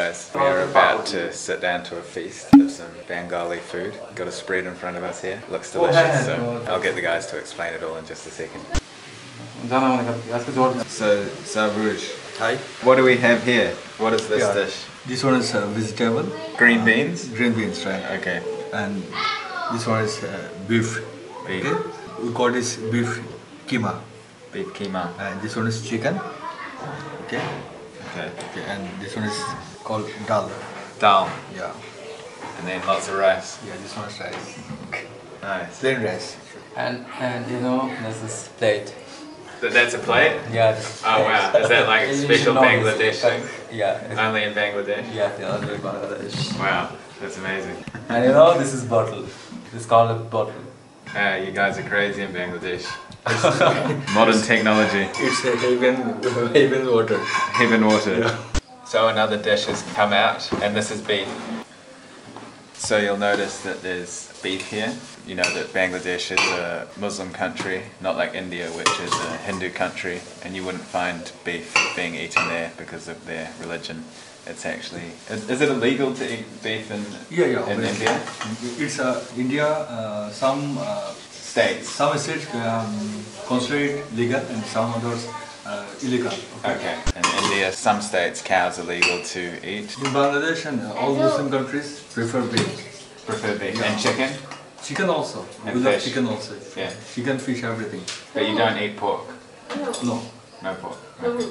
guys, we are about to sit down to a feast of some Bengali food. Got a spread in front of us here. Looks delicious, so I'll get the guys to explain it all in just a second. So, Sabuj, Hi. what do we have here? What is this Yeah. dish? This one is uh, vegetable, Green beans? green beans, right? Okay. And this one is uh, beef. Beef. Okay. We call this beef keema. Beef keema. And this one is chicken. Okay. Okay. Okay. And this one is called dal. Dal. Yeah. And then lots of rice. Yeah. This one is rice. Nice. Plain rice. And and you know this is plate. Th- That's a plate? Yeah. This Oh wow, is that like a special know. Bangladesh thing? Yeah. Only in Bangladesh? Yeah, yeah, only Bangladesh. Wow, that's amazing. And you know this is bottle. This is called a bottle. Uh, you guys are crazy in Bangladesh. Modern technology. It's a heaven, heaven water. Heaven water. So another dish has come out, and this is beef. So you'll notice that there's beef here. You know that Bangladesh is a Muslim country, not like India, which is a Hindu country, and you wouldn't find beef being eaten there because of their religion. It's actually is, is it illegal to eat beef in Yeah, yeah. in obviously. India? It's uh, India. Uh, some uh, States. some states um, consider it legal and some others uh, illegal. Okay. In India, some states cows are legal to eat. In Bangladesh and all Muslim countries prefer beef. Prefer beef Yeah. and chicken, Chicken also. And we love chicken also. Yeah. Chicken, fish, everything. but you don't eat pork. No. No pork. Okay.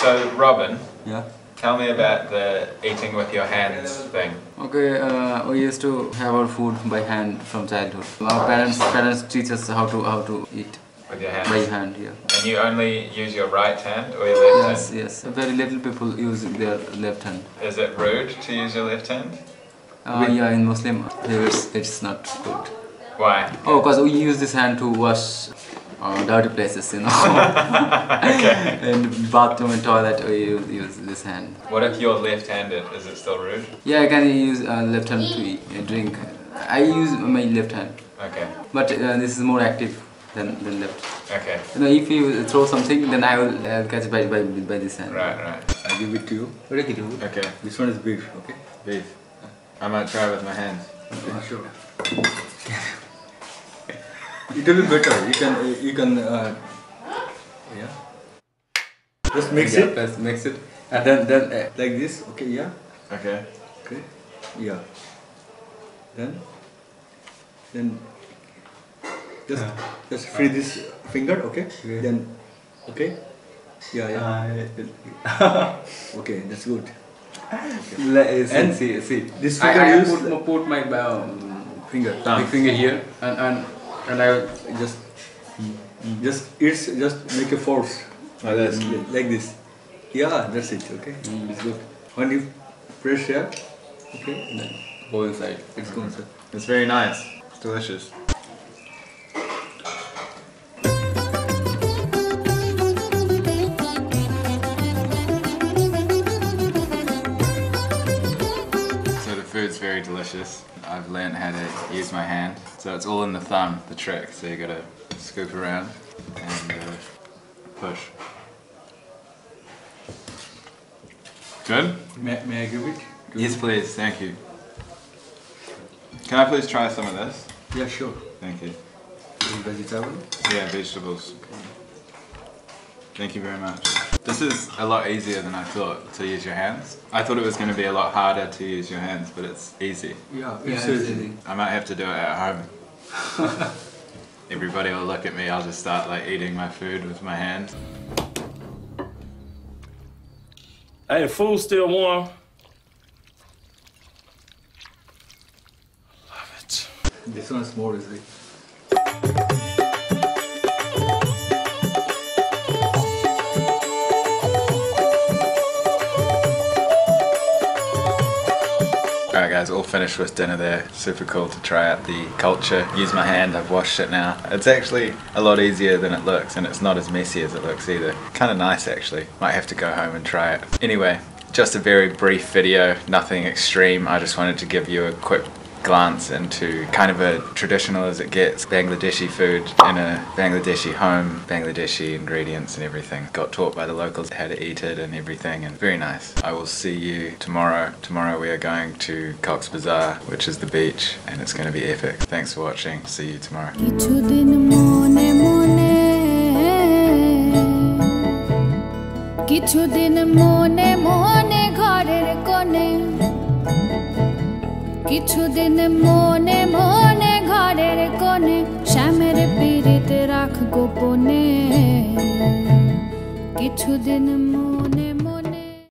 So, Robin, Yeah. Tell me about the eating with your hands thing. Okay, uh, we used to have our food by hand from childhood. Our parents parents teach us how to how to eat With your by hand. Yeah. And you only use your right hand or your left Yes, hand? yes. Very little people use their left hand. Is it rude to use your left hand? Uh, yeah, in Muslim, it's, it's not good. Why? Oh, because we use this hand to wash uh, dirty places, you know. okay. in bathroom and toilet, we use, use this hand. What if you're left-handed? Is it still rude? Yeah, I can use uh, left hand to eat, uh, drink. I use my left hand, Okay. but uh, this is more active than, than left. Okay. You know, if you throw something, then I will uh, catch by, by by this hand. Right, right. I give it to you. Okay. This one is beef. Okay. Beef. I might try with my hands. Sure. It will be better. You can you can uh, yeah. Just mix Yeah, it Let's mix it, and then then uh, like this. Okay. Yeah. Okay. Okay. Yeah. Then then just just free this finger. Okay. Okay. Then okay. Yeah. Yeah. okay. That's good. let And see see. this I, finger I use- put, put my um, Finger. big finger here, and and and I Just just it's just make a force. Like this. Yeah, like this. Yeah, that's it. Okay, mm, it's good. When you press here, okay, then go inside. it's to. It's very nice. It's delicious. Food's very delicious. I've learned how to use my hand. So it's all in the thumb, the trick. So you gotta scoop around and uh, push. Good? May, may I give it? Yes, please. Thank you. Can I please try some of this? Yeah, sure. Thank you. This is vegetable. Yeah, vegetables. Thank you very much. This is a lot easier than I thought to use your hands. I thought it was going to be a lot harder to use your hands, but it's easy. Yeah, Yeah, it's it's easy. easy. I might have to do it at home. Everybody will look at me, I'll just start like eating my food with my hands. Hey, the food's still warm. Love it. This one's more easy. Guys, all finished with dinner there. Super cool to try out the culture. Use my hand, I've washed it now. It's actually a lot easier than it looks and it's not as messy as it looks either. Kind of nice actually. Might have to go home and try it. Anyway, just a very brief video, nothing extreme. I just wanted to give you a quick glance into kind of a traditional as it gets Bangladeshi food in a Bangladeshi home, Bangladeshi ingredients and everything. Got taught by the locals how to eat it and everything and very nice. I will see you tomorrow. Tomorrow we are going to Cox Bazar, which is the beach and it's going to be epic. Thanks for watching. See you tomorrow. কিছুদিন মনে মনে ঘরের কোণে শ্যামের পিড়িতে রাখ গোপনে। কিছুদিন মনে